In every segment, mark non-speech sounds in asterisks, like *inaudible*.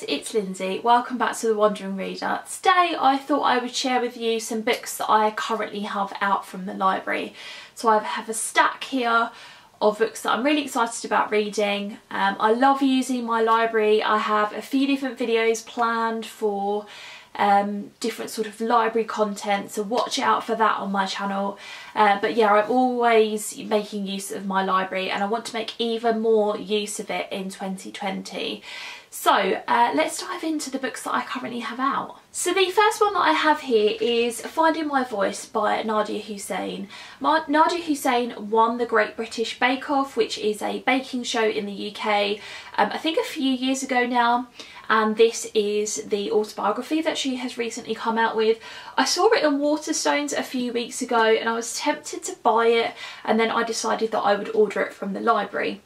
guys, it's Lindsay. Welcome back to The Wandering Reader. Today I thought I would share with you some books that I currently have out from the library. So I have a stack here of books that I'm really excited about reading. Um, I love using my library. I have a few different videos planned for um, different sort of library content so watch out for that on my channel uh, but yeah I'm always making use of my library and I want to make even more use of it in 2020 so uh, let's dive into the books that I currently have out. So the first one that I have here is Finding My Voice by Nadiya Hussain. My, Nadiya Hussain won the Great British Bake Off which is a baking show in the UK um, I think a few years ago now and this is the autobiography that she has recently come out with. I saw it in Waterstones a few weeks ago and I was tempted to buy it and then I decided that I would order it from the library.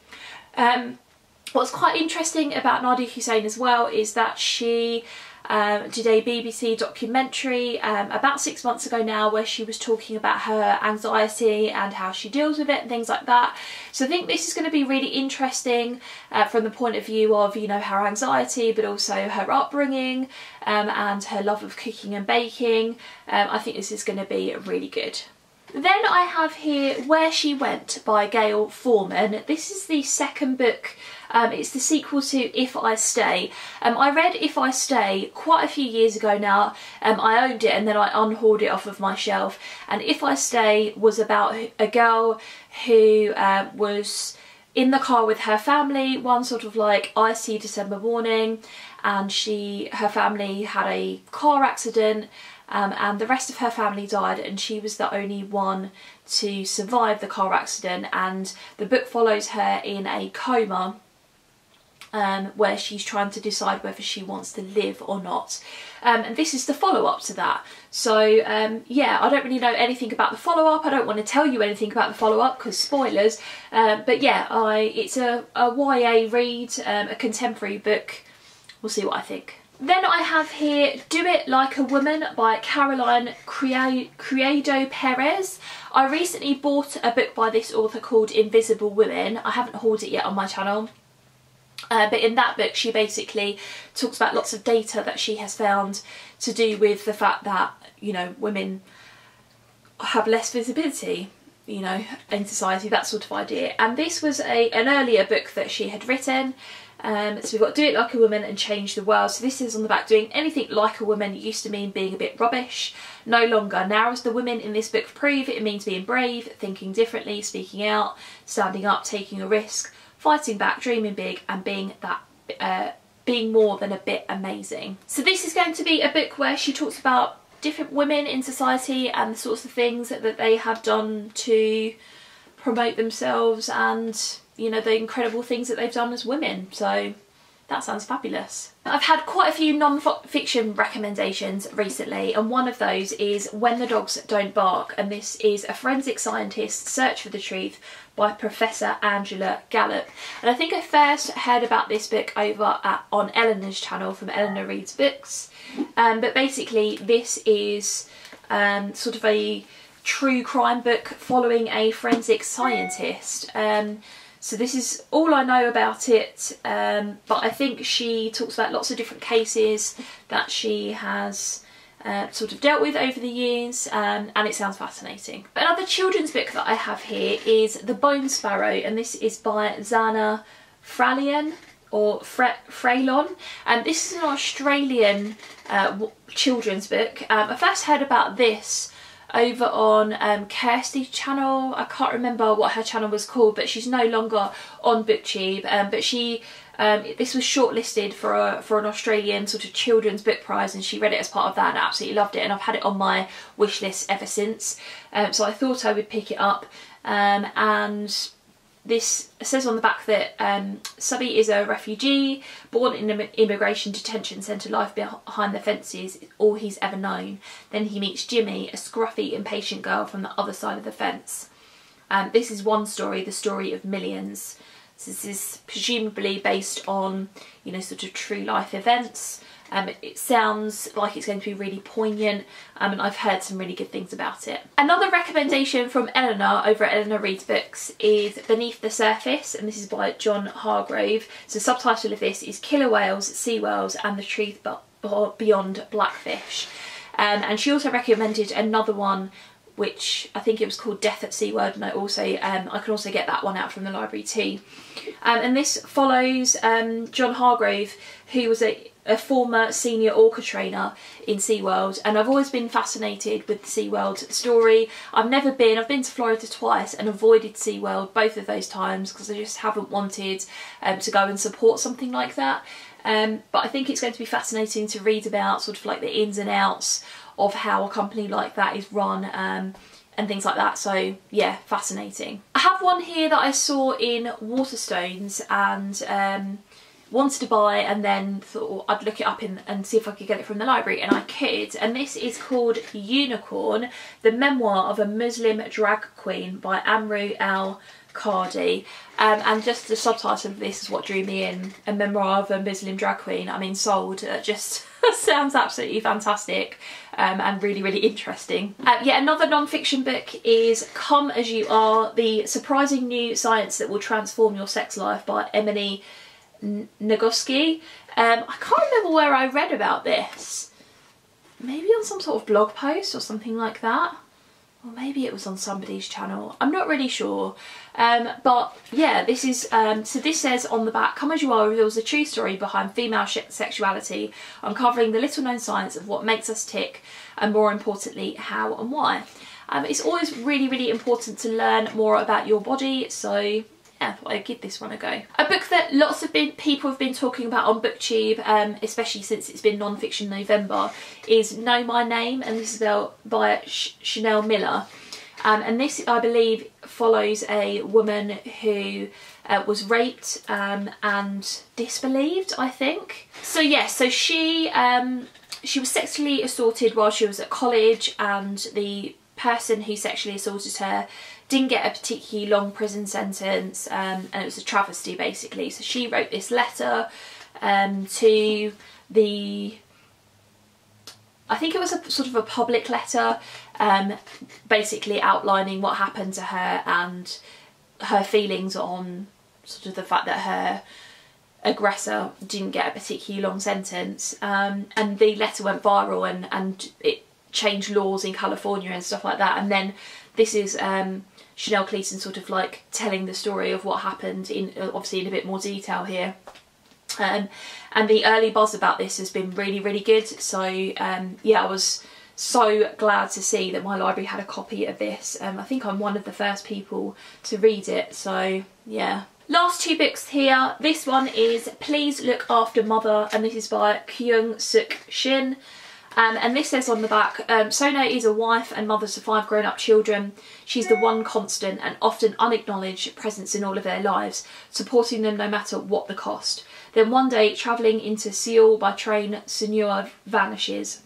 Um, what's quite interesting about Nadiya Hussain as well is that she um, did a BBC documentary um, about six months ago now where she was talking about her anxiety and how she deals with it and things like that. So I think this is going to be really interesting uh, from the point of view of, you know, her anxiety but also her upbringing um, and her love of cooking and baking. Um, I think this is going to be really good. Then I have here Where She Went by Gayle Forman. This is the second book um, it's the sequel to If I Stay. Um, I read If I Stay quite a few years ago now. Um, I owned it and then I unhauled it off of my shelf. And If I Stay was about a girl who uh, was in the car with her family one sort of like icy December morning and she her family had a car accident um, and the rest of her family died and she was the only one to survive the car accident and the book follows her in a coma um, where she's trying to decide whether she wants to live or not. Um, and this is the follow-up to that. So um, yeah, I don't really know anything about the follow-up. I don't want to tell you anything about the follow-up because spoilers. Um, but yeah, I it's a, a YA read, um, a contemporary book. We'll see what I think. Then I have here Do It Like a Woman by Caroline Criado Perez. I recently bought a book by this author called Invisible Women. I haven't hauled it yet on my channel. Uh, but in that book she basically talks about lots of data that she has found to do with the fact that, you know, women have less visibility you know, in society, that sort of idea. And this was a an earlier book that she had written. Um, so we've got Do It Like a Woman and Change the World. So this is on the back, doing anything like a woman used to mean being a bit rubbish. No longer. Now as the women in this book prove, it means being brave, thinking differently, speaking out, standing up, taking a risk, fighting back, dreaming big and being that uh, being more than a bit amazing. So this is going to be a book where she talks about different women in society and the sorts of things that, that they have done to promote themselves and you know the incredible things that they've done as women so that sounds fabulous. I've had quite a few non-fiction recommendations recently and one of those is When the Dogs Don't Bark and this is a forensic scientist's search for the truth by Professor Angela Gallop. And I think I first heard about this book over at, on Eleanor's channel from Eleanor Reads Books. Um, but basically this is um, sort of a true crime book following a forensic scientist. Um, so this is all I know about it, um, but I think she talks about lots of different cases that she has uh, sort of dealt with over the years um, and it sounds fascinating. Another children's book that I have here is The Bone Sparrow and this is by Zana Fralian or Fre Freylon and this is an Australian uh, children's book. Um, I first heard about this over on um, Kirsty's channel. I can't remember what her channel was called, but she's no longer on BookTube. Um, but she, um, this was shortlisted for a, for an Australian sort of children's book prize, and she read it as part of that and absolutely loved it. And I've had it on my wish list ever since. Um, so I thought I would pick it up. Um, and this says on the back that um, Subhi is a refugee, born in an immigration detention centre, life behind the fences all he's ever known. Then he meets Jimmy, a scruffy, impatient girl from the other side of the fence. Um, this is one story, the story of millions. This is presumably based on, you know, sort of true life events. Um, it sounds like it's going to be really poignant um, and I've heard some really good things about it. Another recommendation from Eleanor over at Eleanor Reads Books is Beneath the Surface and this is by John Hargrove. So the subtitle of this is Killer Whales, SeaWorld and the Truth Beyond Blackfish. Um, and she also recommended another one which I think it was called Death at Sea SeaWorld and I also um, I can also get that one out from the library too. Um, and this follows um, John Hargrove who was a, a former senior orca trainer in SeaWorld and I've always been fascinated with the SeaWorld story. I've never been, I've been to Florida twice and avoided SeaWorld both of those times because I just haven't wanted um, to go and support something like that. Um, but I think it's going to be fascinating to read about sort of like the ins and outs of how a company like that is run um, and things like that. So yeah, fascinating. I have one here that I saw in Waterstones and um, wanted to buy and then thought I'd look it up in, and see if I could get it from the library and I could and this is called Unicorn, the memoir of a Muslim drag queen by Amru El Cardi um, and just the subtitle of this is what drew me in, a memoir of a Muslim drag queen, I mean sold, uh, just *laughs* sounds absolutely fantastic um, and really really interesting. Uh, yeah another non-fiction book is Come As You Are, the surprising new science that will transform your sex life by Emily Nagoski. Um, I can't remember where I read about this. Maybe on some sort of blog post or something like that. Or maybe it was on somebody's channel. I'm not really sure. Um, but yeah, this is, um, so this says on the back, Come As You Are reveals the true story behind female sexuality, uncovering the little known science of what makes us tick and more importantly, how and why. Um, it's always really, really important to learn more about your body. So yeah, I thought I'd give this one a go. A book that lots of been, people have been talking about on BookTube, um, especially since it's been non-fiction November, is Know My Name, and this is by Chanel Miller. Um, and this, I believe, follows a woman who uh, was raped um, and disbelieved, I think. So yes, yeah, so she um, she was sexually assaulted while she was at college, and the person who sexually assaulted her didn't get a particularly long prison sentence um, and it was a travesty basically. So she wrote this letter um, to the I think it was a sort of a public letter um, basically outlining what happened to her and her feelings on sort of the fact that her aggressor didn't get a particularly long sentence um, and the letter went viral and, and it changed laws in California and stuff like that and then this is um, Chanel Cleeton sort of like telling the story of what happened in obviously in a bit more detail here. Um, and the early buzz about this has been really, really good. So um, yeah, I was so glad to see that my library had a copy of this. Um, I think I'm one of the first people to read it. So yeah. Last two books here. This one is Please Look After Mother and this is by Kyung Suk Shin. Um, and this says on the back, um, Sona is a wife and mother to five grown-up children. She's the one constant and often unacknowledged presence in all of their lives, supporting them no matter what the cost. Then one day, travelling into Seoul by train, Sunua vanishes.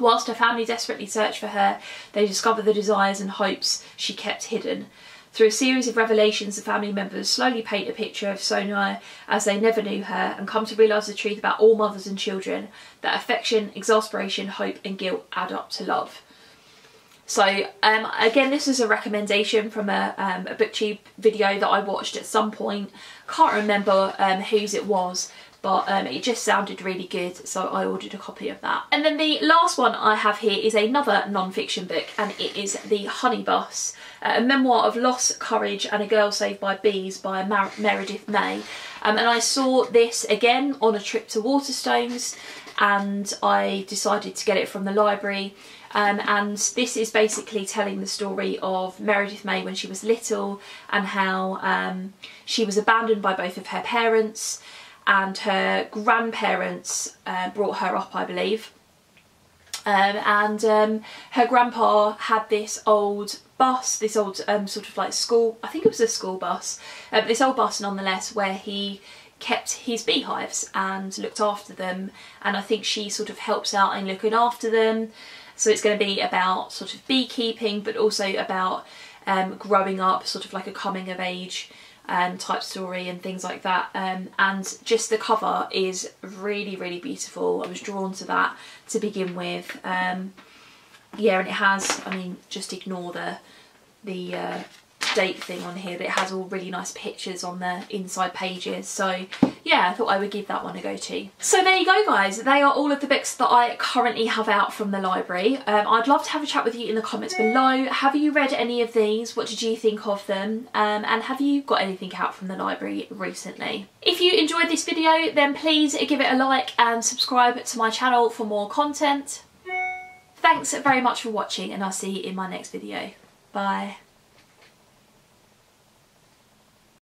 Whilst her family desperately search for her, they discover the desires and hopes she kept hidden. Through a series of revelations, the family members slowly paint a picture of Sonai as they never knew her and come to realise the truth about all mothers and children, that affection, exasperation, hope and guilt add up to love. So um, again, this is a recommendation from a, um, a booktube video that I watched at some point. Can't remember um, whose it was, but um, it just sounded really good so I ordered a copy of that. And then the last one I have here is another non-fiction book and it is The Honey Bus, uh, a memoir of loss, courage and a girl saved by bees by Mer Meredith May. Um, and I saw this again on a trip to Waterstones and I decided to get it from the library um, and this is basically telling the story of Meredith May when she was little and how um, she was abandoned by both of her parents and her grandparents uh, brought her up, I believe. Um, and um, her grandpa had this old bus, this old um, sort of like school, I think it was a school bus, um, this old bus nonetheless where he kept his beehives and looked after them and I think she sort of helps out in looking after them. So it's going to be about sort of beekeeping but also about um, growing up, sort of like a coming of age um, type story and things like that. Um, and just the cover is really really beautiful. I was drawn to that to begin with. Um, yeah and it has I mean just ignore the the uh, date thing on here but it has all really nice pictures on the inside pages so yeah I thought I would give that one a go to. So there you go guys they are all of the books that I currently have out from the library. Um, I'd love to have a chat with you in the comments below. Have you read any of these? What did you think of them? Um, and have you got anything out from the library recently? If you enjoyed this video then please give it a like and subscribe to my channel for more content. Thanks very much for watching and I'll see you in my next video. Bye.